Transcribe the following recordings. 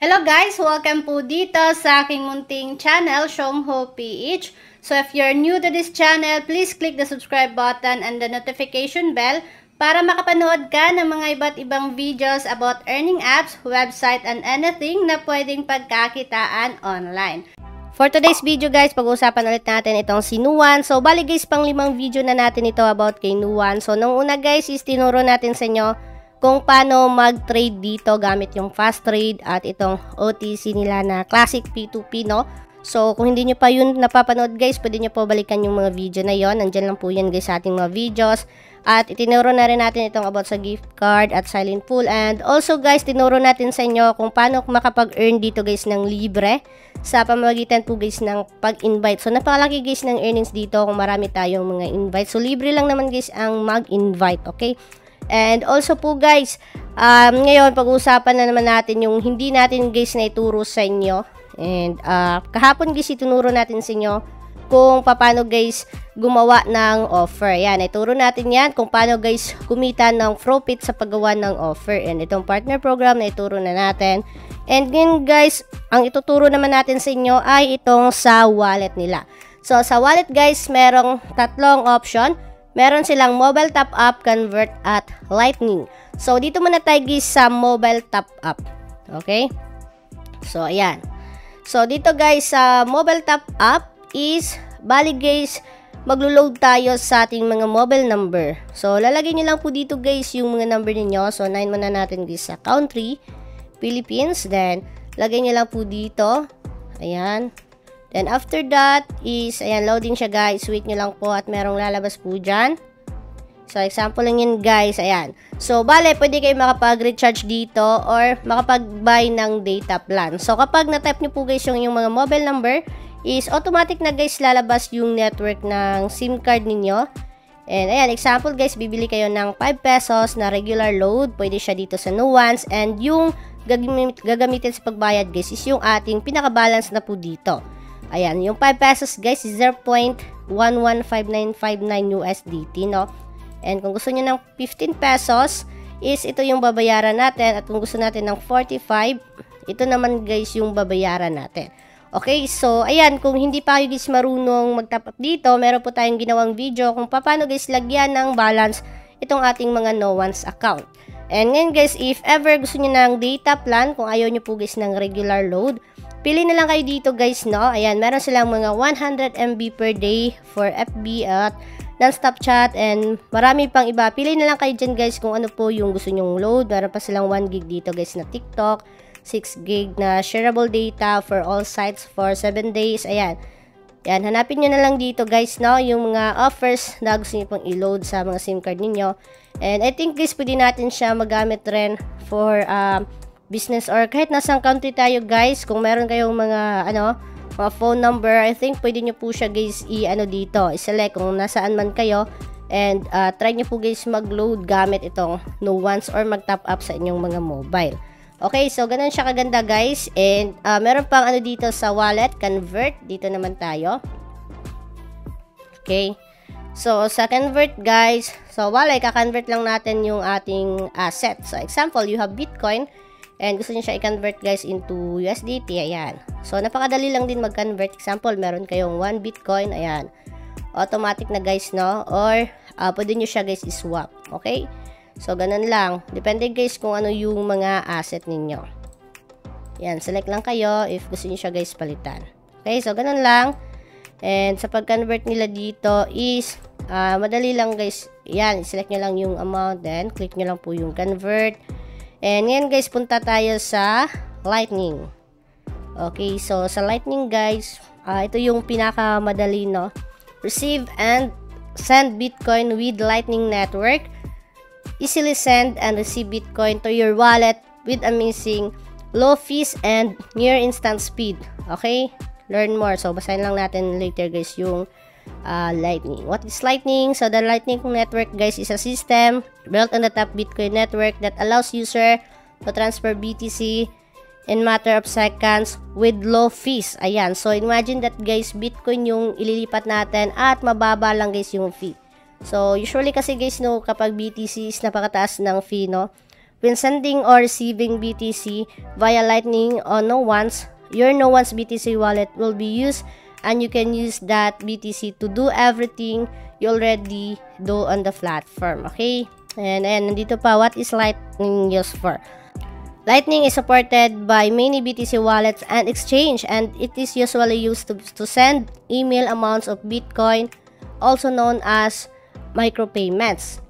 Hello guys! Welcome po dito sa aking munting channel, Shongho PH. So if you're new to this channel, please click the subscribe button and the notification bell para makapanood ka ng mga iba't ibang videos about earning apps, website, and anything na pwedeng pagkakitaan online. For today's video guys, pag-uusapan ulit natin itong si Nuwan. So, bali guys, pang limang video na natin ito about kay Nuwan. So, nung una guys, is tinuro natin sa inyo kung paano mag-trade dito gamit yung fast trade at itong OTC nila na classic P2P, no? So, kung hindi nyo pa yun napapanood guys, pwede nyo po balikan yung mga video na yon Nandyan lang po yan guys sa ating mga videos. At itinuro na rin natin itong about sa gift card at silent pool. And also guys, tinuro natin sa inyo kung paano makapag-earn dito guys ng libre sa pamamagitan po guys ng pag-invite. So, napakalaki guys ng earnings dito kung marami tayong mga invite. So, libre lang naman guys ang mag-invite, okay? And also po guys, um, ngayon pag-uusapan na naman natin yung hindi natin guys na ituro sa inyo. And uh, kahapon guys itunuro natin sa inyo kung paano guys gumawa ng offer. Yan, ituro natin yan kung paano guys kumita ng profit sa paggawa ng offer. And itong partner program na ituro na natin. And then guys, ang ituturo naman natin sa inyo ay itong sa wallet nila. So sa wallet guys, merong tatlong option meron silang mobile top up, convert at lightning. So, dito muna tayo guys sa mobile top up. Okay? So, ayan. So, dito guys sa mobile top up is, bali guys, maglo-load tayo sa ating mga mobile number. So, lalagay nyo lang po dito guys yung mga number niyo So, 9 muna natin guys sa country, Philippines. Then, lagay nyo lang po dito. Ayan. Then, after that is, ayan, loading siya guys. Wait nyo lang po at merong lalabas po dyan. So, example lang yun guys. Ayan. So, bale, pwede kayo makapag-recharge dito or makapag-buy ng data plan. So, kapag na-type nyo po guys yung, yung mga mobile number, is automatic na guys lalabas yung network ng SIM card ninyo. And ayan, example guys, bibili kayo ng 5 pesos na regular load. Pwede siya dito sa Nuance. And yung gagamit, gagamitin sa pagbayad guys is yung ating pinaka-balance na po dito. Ayan, yung 5 pesos guys is 0.115959 USDT, no? And kung gusto niyo ng 15 pesos, is ito yung babayaran natin. At kung gusto natin ng 45, ito naman guys yung babayaran natin. Okay, so ayan, kung hindi pa kayo guys marunong mag-top up dito, meron po tayong ginawang video kung paano guys lagyan ng balance itong ating mga no one's account. And ngayon guys, if ever gusto niyo ng data plan, kung ayaw niyo po guys ng regular load, Pili na lang kayo dito guys, no? Ayan, meron silang mga 100 MB per day for FB at non-stop chat and marami pang iba. Pili na lang kayo dyan guys kung ano po yung gusto nyong load. Meron pa silang 1 gig dito guys na TikTok, 6 gig na shareable data for all sites for 7 days. Ayan. Yan, hanapin nyo na lang dito guys, no? Yung mga offers na gusto nyo pang i-load sa mga SIM card ninyo. And I think guys, pwede natin siya magamit rin for um, business or kahit nasang country tayo guys, kung meron kayong mga ano, mga phone number, I think pwede nyo po siya guys i-ano dito, i-select kung nasaan man kayo and uh, try nyo po guys mag-load gamit itong no ones or mag-top up sa inyong mga mobile. Okay, so ganun siya kaganda guys and uh, meron pang ano dito sa wallet, convert, dito naman tayo. Okay. So, sa convert guys, so wallet, ka-convert lang natin yung ating asset. So, example, you have Bitcoin, And gusto niyo siya i-convert guys into USDT, ayan. So, napakadali lang din mag-convert. Example, meron kayong 1 Bitcoin, ayan. Automatic na guys, no? Or, uh, pwede niyo siya guys i-swap, okay? So, ganun lang. Depende guys kung ano yung mga asset ninyo. Yan, select lang kayo if gusto niyo siya guys palitan. Okay, so ganun lang. And sa pag-convert nila dito is, uh, madali lang guys. Yan, select nyo lang yung amount, then click nyo lang po yung convert. And ngayon guys, punta tayo sa Lightning. Okay, so sa Lightning guys, uh, ito yung pinakamadali no. Receive and send Bitcoin with Lightning Network. Easily send and receive Bitcoin to your wallet with amazing low fees and near instant speed. Okay? Learn more. So, basahin lang natin later guys yung uh, Lightning. What is Lightning? So the Lightning network guys is a system built on the top Bitcoin network that allows user to transfer BTC in matter of seconds with low fees. Ayan. So imagine that guys, Bitcoin yung ililipat natin at mababa lang guys yung fee. So usually kasi guys no, kapag BTC is napakataas ng fee no, when sending or receiving BTC via Lightning on no one's, your no one's BTC wallet will be used and you can use that BTC to do everything you already do on the platform. Okay? And, and nandito pa, what is Lightning used for? Lightning is supported by many BTC wallets and exchange and it is usually used to, to send email amounts of Bitcoin, also known as micropayments.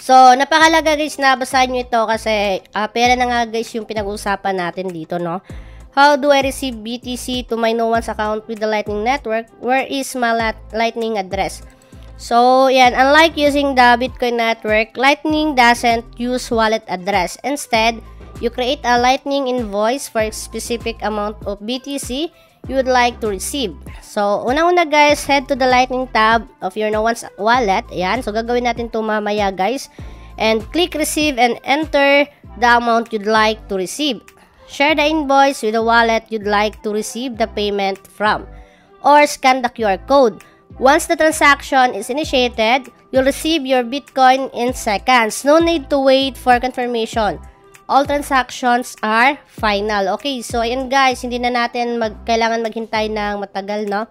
So, napakalaga guys na basahin nyo ito kasi uh, pera na nga guys yung pinag-uusapan natin dito, no? How do I receive BTC to my no one's account with the Lightning Network? Where is my Lightning address? So, yan, unlike using the Bitcoin network, Lightning doesn't use wallet address. Instead, you create a Lightning invoice for a specific amount of BTC you would like to receive. So, unang-una guys, head to the Lightning tab of your no one's wallet. Ayan. So, gagawin natin ito mamaya guys. And click receive and enter the amount you'd like to receive. Share the invoice with the wallet you'd like to receive the payment from. Or scan the QR code. Once the transaction is initiated, you'll receive your Bitcoin in seconds. No need to wait for confirmation all transactions are final. Okay, so ayan guys, hindi na natin mag, kailangan maghintay ng matagal, no?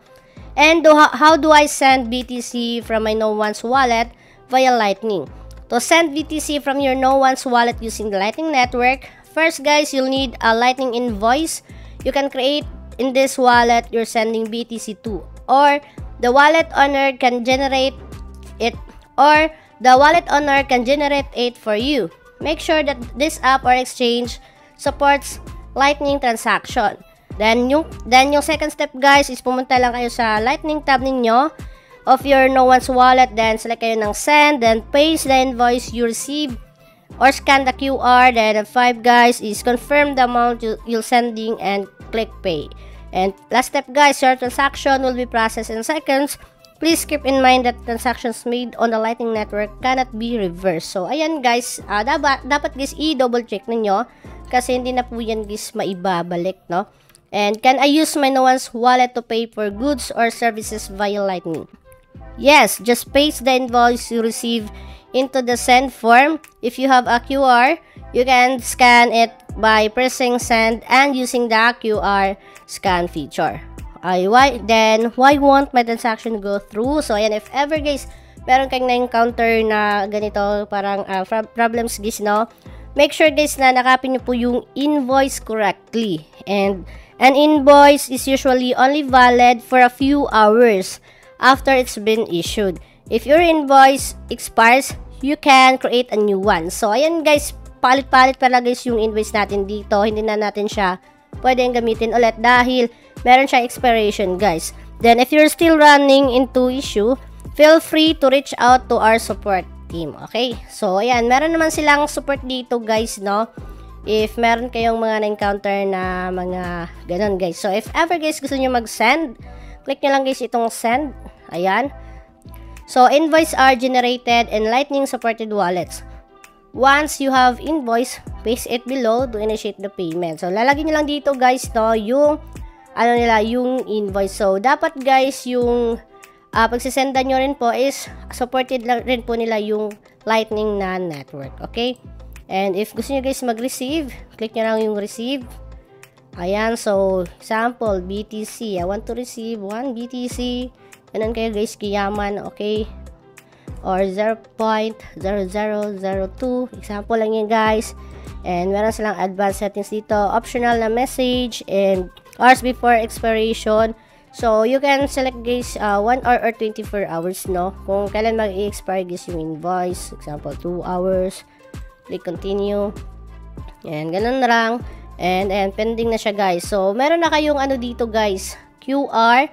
And do, how do I send BTC from my No One's wallet via Lightning? To send BTC from your No One's wallet using the Lightning Network, first guys, you'll need a Lightning invoice. You can create in this wallet you're sending BTC to. Or the wallet owner can generate it or the wallet owner can generate it for you. Make sure that this app or exchange supports Lightning transaction. Then yung then yung second step guys is pumunta lang kayo sa Lightning tab ninyo of your no one's wallet then select kayo ng send then paste the invoice you receive or scan the QR then five guys is confirm the amount you, you're sending and click pay. And last step guys, your transaction will be processed in seconds Please keep in mind that transactions made on the Lightning Network cannot be reversed. So, ayan guys, uh, dapat, dapat guys i-double check ninyo kasi hindi na po yan guys maibabalik, no? And can I use my one's wallet to pay for goods or services via Lightning? Yes, just paste the invoice you receive into the send form. If you have a QR, you can scan it by pressing send and using the QR scan feature. Ay why? Then why won't my transaction go through? So ayan if ever guys meron kayong na-encounter na ganito parang uh, problems guys no? Make sure guys na nakapin niyo po yung invoice correctly. And an invoice is usually only valid for a few hours after it's been issued if your invoice expires you can create a new one so ayan guys palit-palit pala guys yung invoice natin dito hindi na natin siya pwedeng gamitin ulit dahil meron siya expiration guys. Then if you're still running into issue, feel free to reach out to our support team. Okay? So, ayan. Meron naman silang support dito guys, no? If meron kayong mga na-encounter na mga ganun guys. So, if ever guys gusto nyo mag-send, click nyo lang guys itong send. Ayan. So, invoice are generated in Lightning supported wallets. Once you have invoice, paste it below to initiate the payment. So, lalagyan nyo lang dito guys, no, yung ano nila, yung invoice. So, dapat guys, yung uh, pagsisendan nyo rin po is supported lang rin po nila yung Lightning na network. Okay? And if gusto nyo guys mag-receive, click nyo lang yung receive. Ayan, so, example, BTC. I want to receive 1 BTC. Ganun kayo guys, kiyaman. Okay? Or 0.0002. Example lang yun guys. And meron silang advanced settings dito. Optional na message and hours before expiration. So, you can select guys uh, 1 hour or 24 hours, no? Kung kailan mag-expire guys yung invoice. Example, 2 hours. Click continue. And ganun lang. And, and pending na siya guys. So, meron na kayong ano dito guys. QR.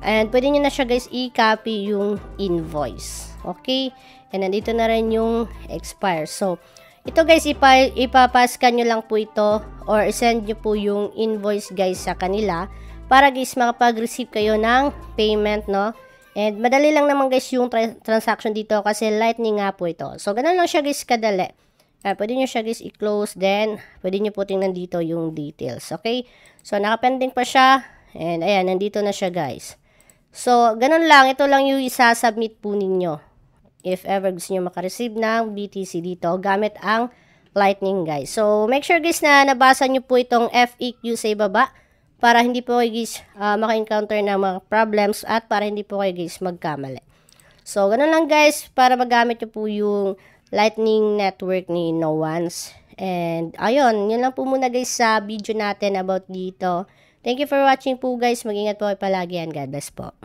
And pwede nyo na siya guys i-copy yung invoice. Okay? And nandito na rin yung expire. So, ito guys, ipa, ipapaskan nyo lang po ito or send nyo po yung invoice guys sa kanila para guys makapag-receive kayo ng payment, no? And madali lang naman guys yung tra transaction dito kasi lightning nga po ito. So, ganun lang siya guys kadali. Uh, pwede nyo siya guys i-close then pwede nyo po tingnan dito yung details. Okay? So, nakapending pa siya. And ayan, nandito na siya guys. So, ganun lang. Ito lang yung isa-submit po ninyo if ever gusto nyo makareceive ng BTC dito gamit ang Lightning guys. So, make sure guys na nabasa nyo po itong FAQ sa ibaba para hindi po kayo guys uh, maka-encounter ng mga problems at para hindi po kayo guys magkamali. So, ganun lang guys para magamit nyo po yung Lightning Network ni No One's. And, ayun, yun lang po muna guys sa video natin about dito. Thank you for watching po guys. Mag-ingat po kayo palagi and God bless po.